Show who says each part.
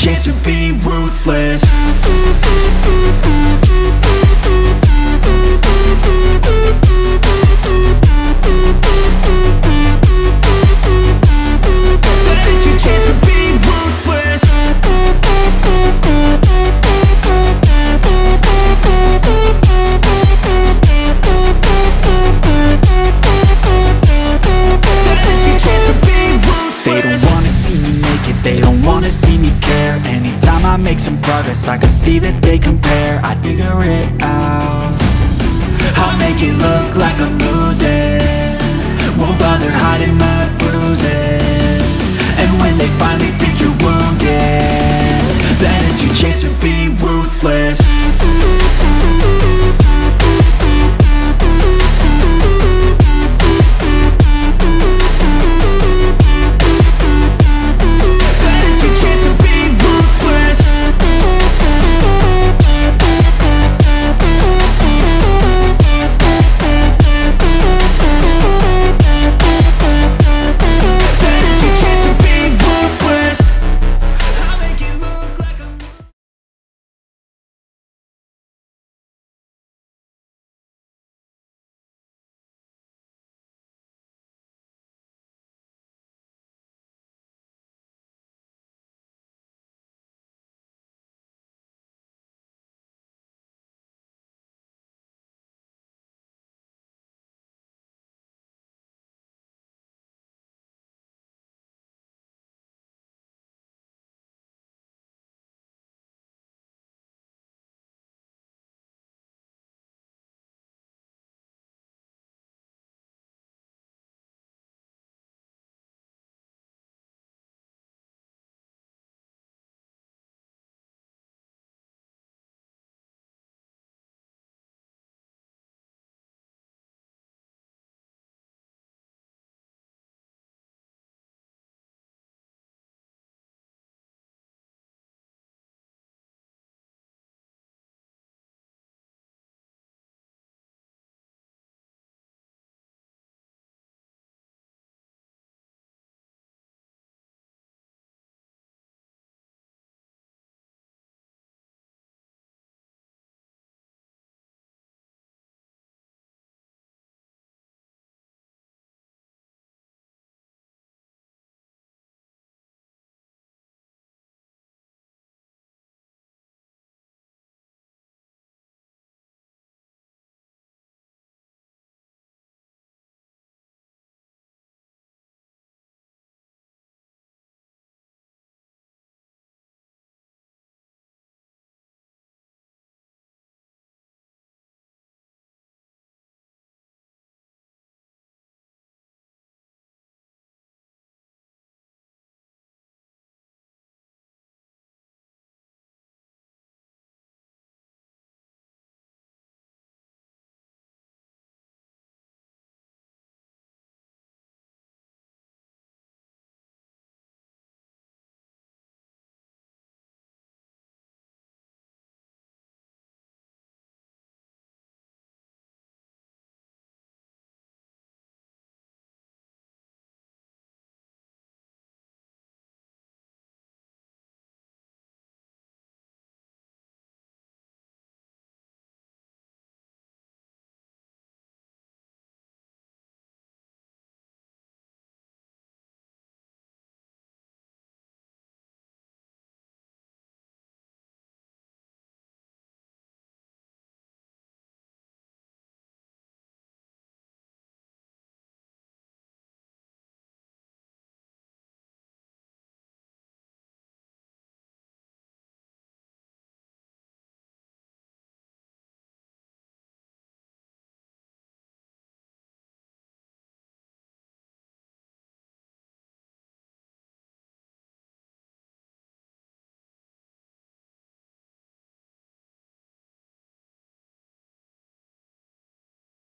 Speaker 1: chance to be ruthless Progress, I can see that they compare. I figure it out. I'll make it look like I'm losing. Won't bother hiding